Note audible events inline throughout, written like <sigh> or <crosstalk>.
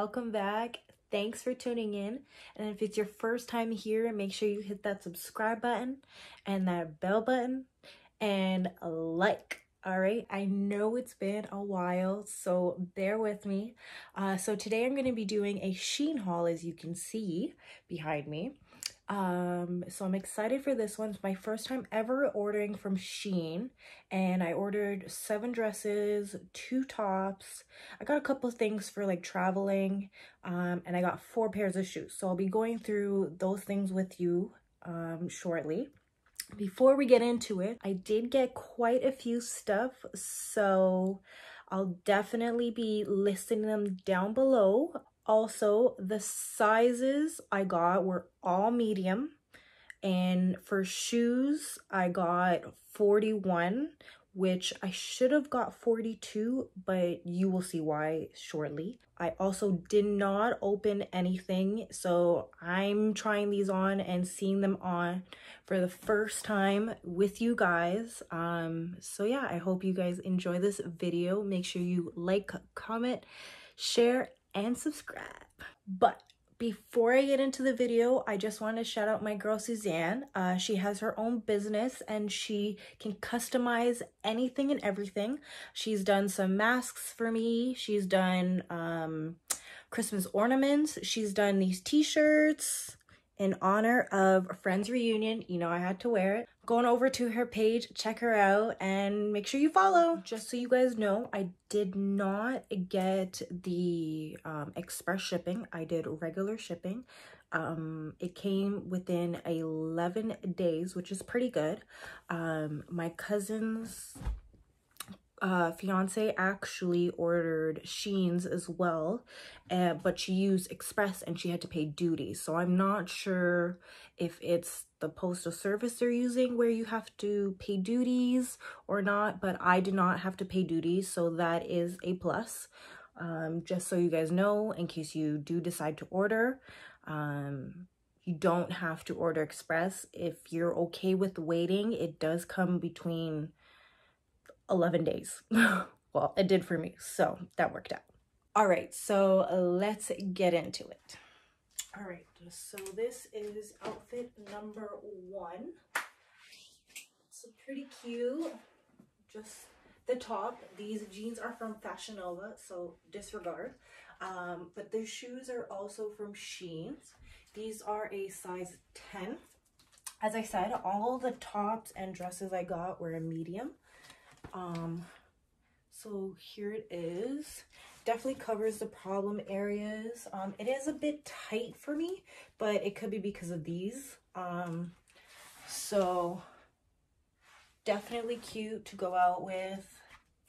welcome back. Thanks for tuning in. And if it's your first time here, make sure you hit that subscribe button and that bell button and like. All right, I know it's been a while, so bear with me. Uh, so today I'm going to be doing a Shein haul, as you can see behind me. Um, so I'm excited for this one. It's my first time ever ordering from Shein and I ordered seven dresses, two tops. I got a couple of things for like traveling um, and I got four pairs of shoes. So I'll be going through those things with you um, shortly. Before we get into it, I did get quite a few stuff. So I'll definitely be listing them down below. Also, the sizes I got were all medium. And for shoes, I got 41, which I should have got 42, but you will see why shortly. I also did not open anything, so I'm trying these on and seeing them on for the first time with you guys. Um, so yeah, I hope you guys enjoy this video. Make sure you like, comment, share, and subscribe. But before I get into the video, I just want to shout out my girl Suzanne. Uh, she has her own business and she can customize anything and everything. She's done some masks for me. She's done um, Christmas ornaments. She's done these t-shirts in honor of Friends reunion. You know, I had to wear it going over to her page, check her out, and make sure you follow. Just so you guys know, I did not get the um, express shipping. I did regular shipping. Um, it came within 11 days, which is pretty good. Um, my cousin's uh, fiance actually ordered Shein's as well, uh, but she used Express and she had to pay duty. So I'm not sure if it's the postal service they're using where you have to pay duties or not, but I did not have to pay duties, so that is a plus. Um, just so you guys know, in case you do decide to order, um, you don't have to order express. If you're okay with waiting, it does come between 11 days. <laughs> well, it did for me, so that worked out. All right, so let's get into it. All right, so this is outfit number one. It's pretty cute. Just the top. These jeans are from Fashion Nova, so disregard. Um, but the shoes are also from Shein. These are a size 10. As I said, all the tops and dresses I got were a medium. Um, so here it is. Definitely covers the problem areas. Um, it is a bit tight for me, but it could be because of these. Um, so definitely cute to go out with.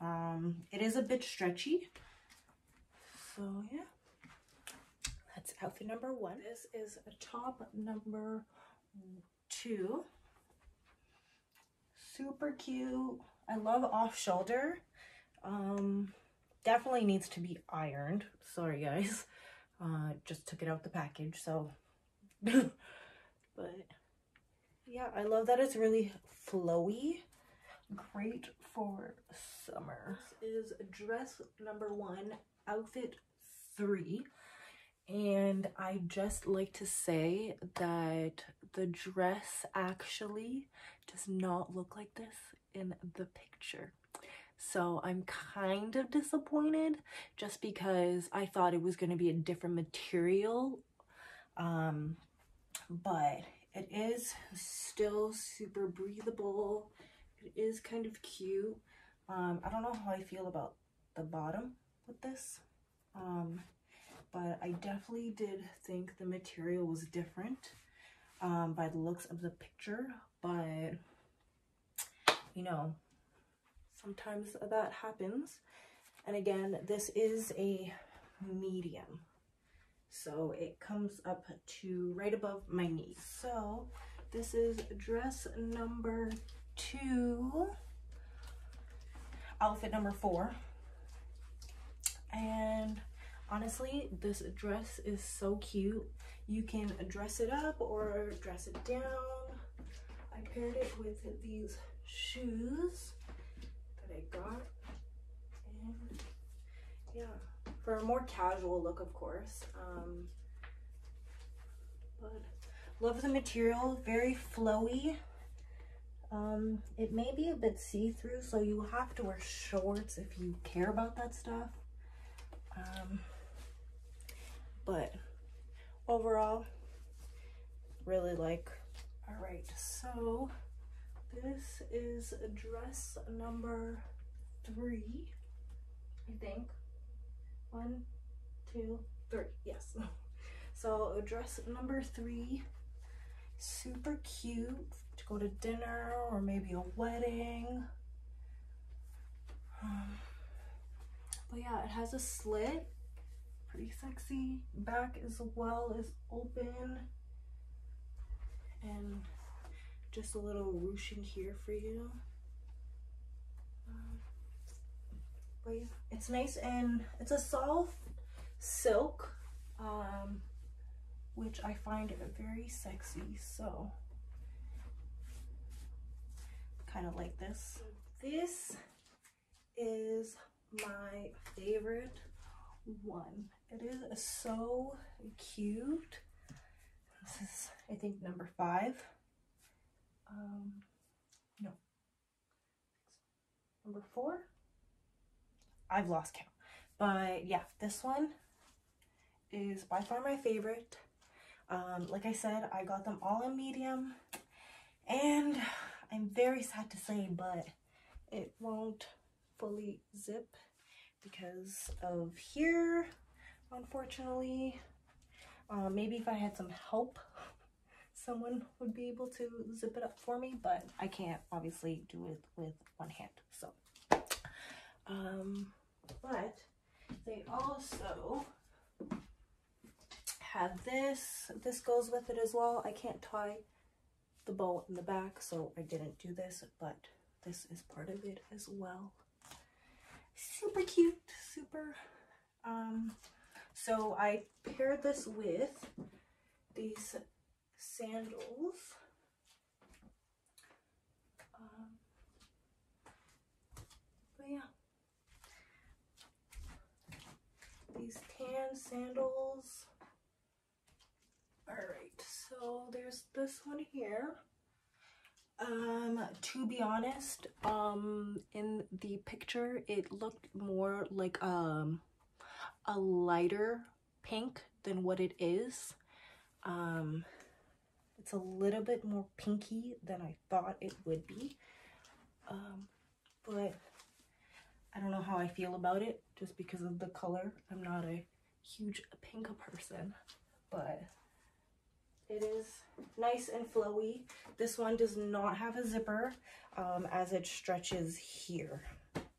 Um, it is a bit stretchy. So yeah, that's outfit number one. This is a top number two. Super cute. I love off shoulder. Um, definitely needs to be ironed. Sorry guys. <laughs> Uh, just took it out the package, so. <laughs> but yeah, I love that it's really flowy. Great for summer. This is dress number one, outfit three. And I just like to say that the dress actually does not look like this in the picture. So I'm kind of disappointed just because I thought it was going to be a different material. Um, but it is still super breathable. It is kind of cute. Um, I don't know how I feel about the bottom with this. Um, but I definitely did think the material was different um, by the looks of the picture. But you know, sometimes that happens. And again, this is a medium. So it comes up to right above my knees. So this is dress number two, outfit number four. And honestly, this dress is so cute. You can dress it up or dress it down. I paired it with these shoes that I got. And yeah, for a more casual look, of course. Um, but love the material, very flowy. Um, it may be a bit see-through, so you have to wear shorts if you care about that stuff. Um, but overall, really like. All right, so this is dress number three, I think. One, two, three, yes. <laughs> So dress number three, super cute to go to dinner or maybe a wedding. Um, but yeah, it has a slit, pretty sexy. Back as well is open and just a little ruching here for you. Um, but yeah, it's nice and it's a soft silk, um, which I find very sexy. So kind of like this. This is my favorite one. It is so cute. This is, I think, number five. Um, no. Number four? I've lost count. But yeah, this one is by far my favorite. Um, like I said, I got them all in medium. And I'm very sad to say, but it won't fully zip because of here, unfortunately. Uh, maybe if I had some help, someone would be able to zip it up for me, but I can't obviously do it with one hand. So, um, but they also have this. This goes with it as well. I can't tie the bow in the back, so I didn't do this, but this is part of it as well. Super cute, super. Um, so I paired this with these sandals. Um, but yeah. These tan sandals. Alright, so there's this one here. Um, to be honest, um, in the picture, it looked more like, um, a lighter pink than what it is. Um, it's a little bit more pinky than I thought it would be. Um, but I don't know how I feel about it just because of the color. I'm not a huge pink person, but it is nice and flowy. This one does not have a zipper um, as it stretches here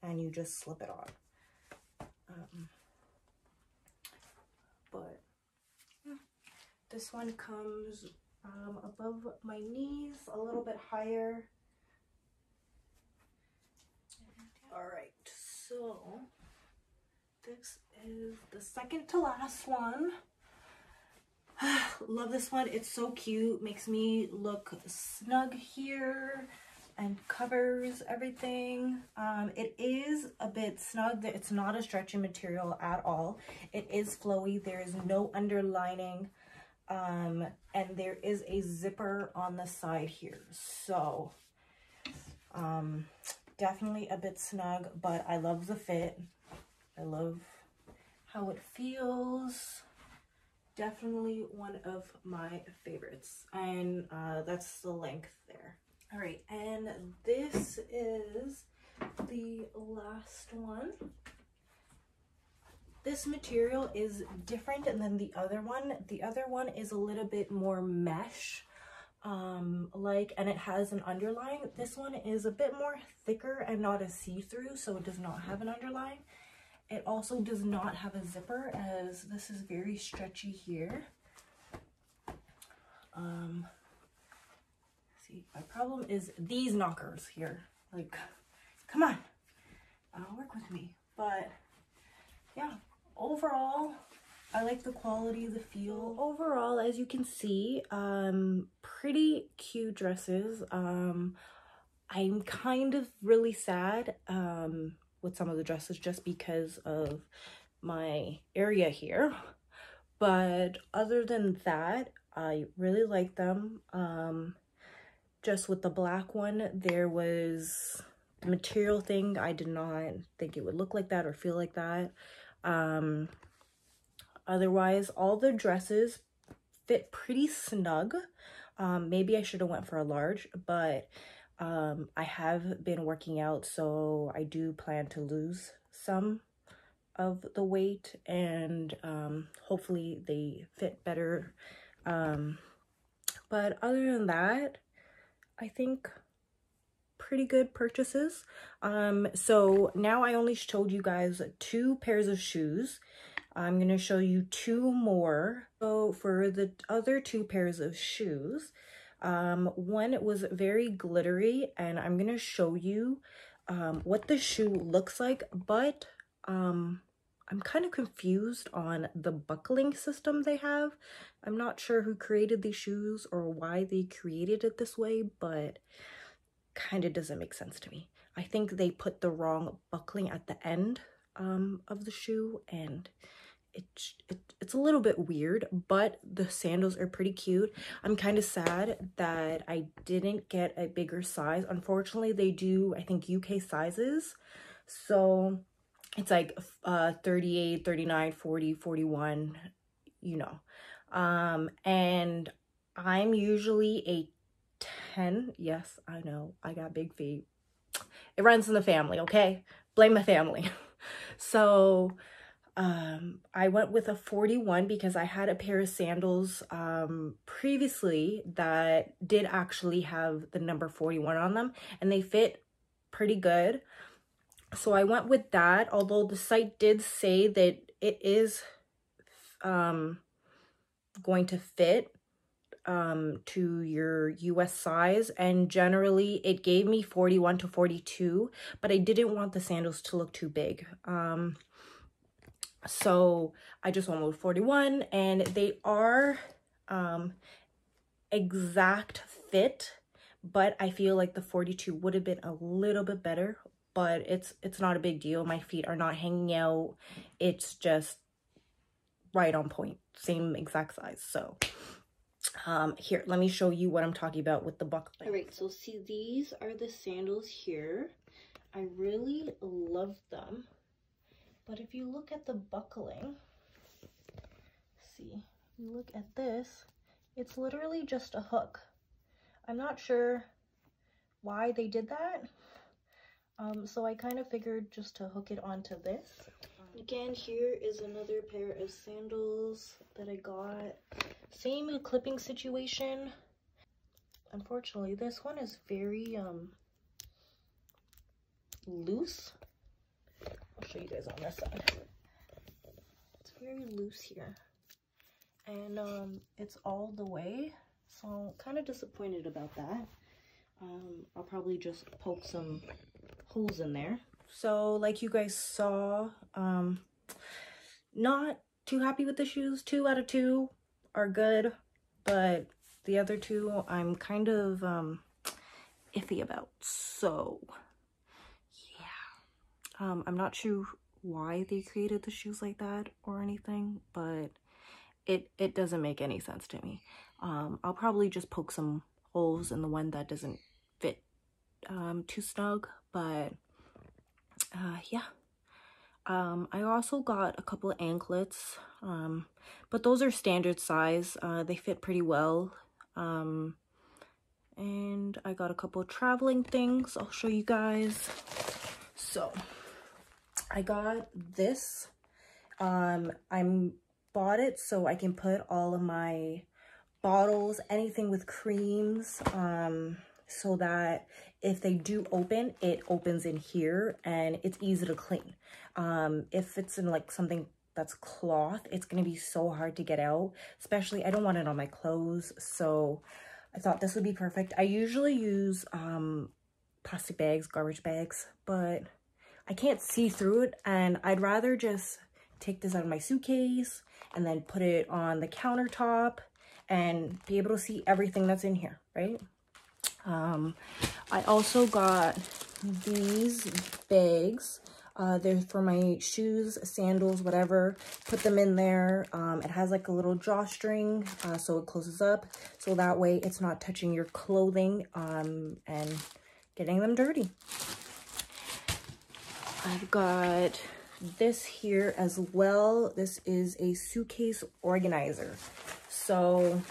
and you just slip it on. Um, but this one comes um, above my knees, a little bit higher. All right, so this is the second to last one. <sighs> Love this one. It's so cute. Makes me look snug here and covers everything. Um, it is a bit snug. It's not a stretchy material at all. It is flowy. There is no underlining. Um, and there is a zipper on the side here. So, um, definitely a bit snug, but I love the fit. I love how it feels definitely one of my favorites and uh, that's the length there all right and this is the last one this material is different than the other one the other one is a little bit more mesh um like and it has an underline this one is a bit more thicker and not as see-through so it does not have an underline it also does not have a zipper as this is very stretchy here. Um, see, my problem is these knockers here. Like, come on, uh, work with me. But yeah, overall, I like the quality, the feel. Overall, as you can see, um, pretty cute dresses. Um, I'm kind of really sad um, with some of the dresses just because of my area here. But other than that, I really like them. Um, just with the black one, there was the material thing. I did not think it would look like that or feel like that. Um, otherwise, all the dresses fit pretty snug. Um, maybe I should have went for a large, but um, I have been working out, so I do plan to lose some of the weight and um, hopefully they fit better. Um, but other than that, I think pretty good purchases. Um, so now I only showed you guys two pairs of shoes. I'm going to show you two more. So for the other two pairs of shoes, um, one was very glittery and I'm going to show you um, what the shoe looks like, but um, I'm kind of confused on the buckling system they have. I'm not sure who created these shoes or why they created it this way, but kind of doesn't make sense to me. I think they put the wrong buckling at the end um, of the shoe and it's it, it's a little bit weird but the sandals are pretty cute. I'm kind of sad that i didn't get a bigger size. Unfortunately they do i think uk sizes. So it's like uh 38 39 40 41 you know. Um and i'm usually a 10 yes i know. I got big feet. It runs in the family okay? Blame my family. <laughs> So um i went with a 41 because i had a pair of sandals um previously that did actually have the number 41 on them and they fit pretty good. So i went with that although the site did say that it is um going to fit um to your US size and generally it gave me 41 to 42 but I didn't want the sandals to look too big um so I just went with 41 and they are um, exact fit, but I feel like the 42 would have been a little bit better, but it's it's not a big deal. My feet are not hanging out. It's just right on point, same exact size. So um here let me show you what i'm talking about with the buckling all right so see these are the sandals here i really love them but if you look at the buckling, see, you look at this, it's literally just a hook. I'm not sure why they did that. Um, so I kind of figured just to hook it onto this. Again, here is another pair of sandals that I got. Same clipping situation. Unfortunately, this one is very um, loose. I'll show you guys on this side. It's very loose here. And um, it's all the way. So I'm kind of disappointed about that. Um, I'll probably just poke some holes in there. So like you guys saw, um, not too happy with the shoes. Two out of two are good, but the other two I'm kind of um, iffy about. So yeah, um, I'm not sure why they created the shoes like that or anything, but it, it doesn't make any sense to me. Um, I'll probably just poke some holes in the one that doesn't fit um, too snug, but uh, yeah. Um, I also got a couple anklets, um, but those are standard size. Uh, they fit pretty well. Um, and I got a couple traveling things I'll show you guys. So, I got this. Um, I'm bought it so I can put all of my bottles, anything with creams, um, so that if they do open, it opens in here and it's easy to clean. Um, if it's in like something that's cloth, it's going to be so hard to get out, especially I don't want it on my clothes. So I thought this would be perfect. I usually use um, plastic bags, garbage bags, but I can't see through it and I'd rather just take this out of my suitcase and then put it on the countertop and be able to see everything that's in here, right? Um, I also got these bags. Uh, they're for my shoes, sandals, whatever. Put them in there. Um, it has like a little drawstring, uh, so it closes up. So that way it's not touching your clothing um, and getting them dirty. I've got this here as well. This is a suitcase organizer. So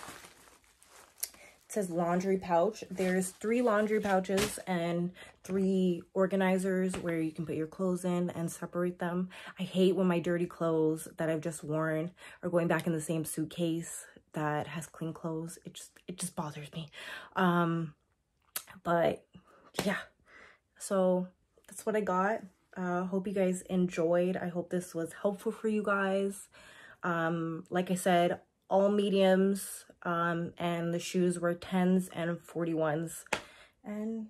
it says laundry pouch. There's three laundry pouches and three organizers where you can put your clothes in and separate them. I hate when my dirty clothes that I've just worn are going back in the same suitcase that has clean clothes. It just, it just bothers me. Um, but yeah, so that's what I got. Uh, hope you guys enjoyed. I hope this was helpful for you guys. Um, like I said, all mediums um, and the shoes were 10s and 41s. And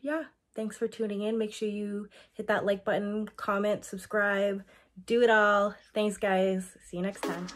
yeah, thanks for tuning in. Make sure you hit that like button, comment, subscribe, do it all. Thanks, guys. See you next time.